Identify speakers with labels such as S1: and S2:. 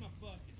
S1: my bucket.